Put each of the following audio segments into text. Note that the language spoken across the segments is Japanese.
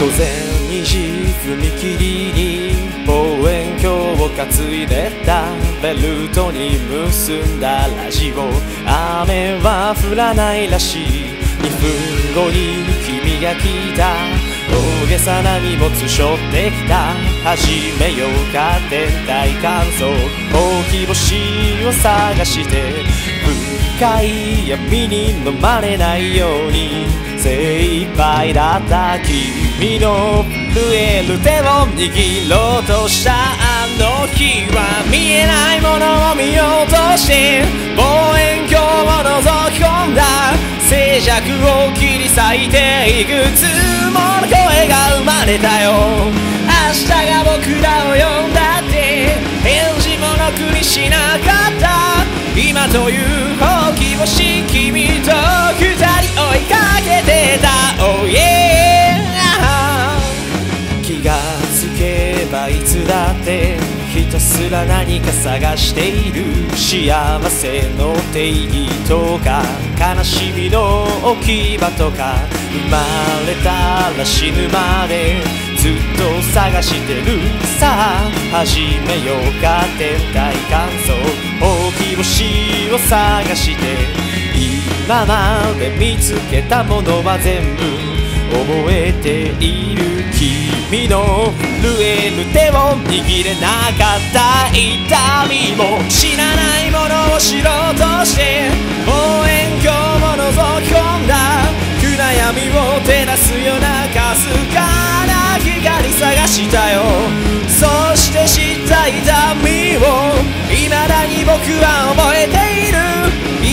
当然に沈みきりに担いでたベルトに結んだラジオ雨は降らないらしい2分後に君が来た。大げさな荷物背負ってきた。始めようか天体観測大き星を探して。深い闇に飲まれないように精一杯だった君の震える手を握ろうとしたあの日は見えないものを見ようとして望遠鏡を覗き込んだ。静寂を切り裂いていくつもの声が生まれたよ。明日が僕らを呼んだって返事もろくにしなかった。今というほうき星君と二人追いかけてた。Oh yeah ひたすら何か探している。幸せの定義とか悲しみの置き場とか生まれたら死ぬまでずっと探してる。さあ始めようか天体観測大きい星を探して。今まで見つけたものは全部。覚えている君の震える手を握れなかった痛みも知らないものを知ろうとして望遠鏡を覗き込んだ暗闇を照らすようなかすかな光探したよそして知った痛みを未だに僕は覚えている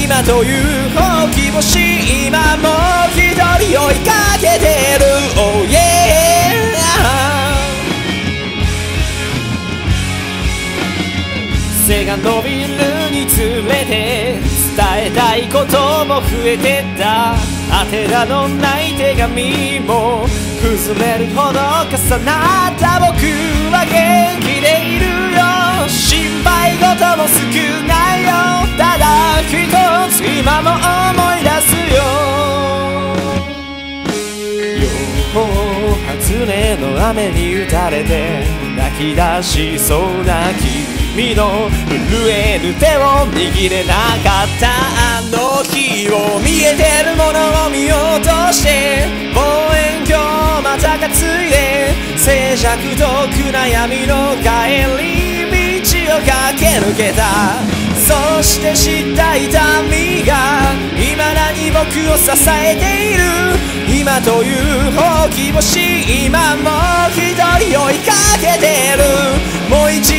今というほうき星今も一人背が伸びるにつれて伝えたいことも増えてった。宛名のない手紙も崩れるほど重なった僕は元気でいるよ。心配事も少ないよ。ただ一つ今も思い出すよ。両方外れの雨に打たれて泣き出しそうな君の震える手を握れなかったあの日を見えてるものを見ようとして望遠鏡をまた担いで静寂と暗闇の帰り道を駆け抜けた。そして知った痛みが未だに僕を支えている。今というほうき星今も一人追いかけてる。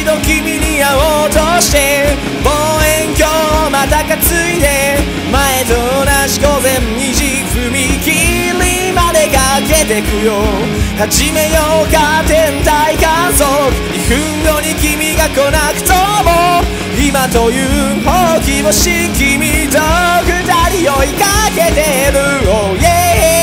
度君に会おうとして望遠鏡をまた担いで前と同じ午前2時踏切までかけてくよ。始めようか天体観測。2分後に君が来なくとも今というほうき星君と二人追いかけてる。Oh yeah